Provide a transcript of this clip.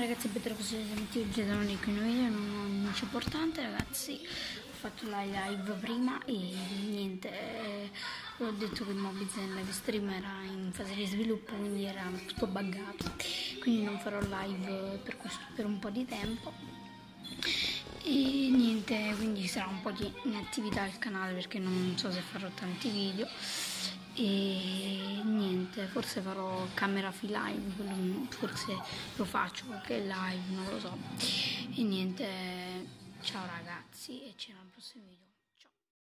Ma ragazzi Pietro così oggi da un video non ho annuncio importante ragazzi. Ho fatto la live prima e niente eh, ho detto che Mobizen live stream era in fase di sviluppo quindi era tutto buggato. Quindi non farò live per, questo, per un po' di tempo. E niente quindi sarà un po' di inattività al canale perché non so se farò tanti video. E niente forse farò camera free live forse lo faccio qualche live non lo so. E niente ciao ragazzi e ci vediamo al prossimo video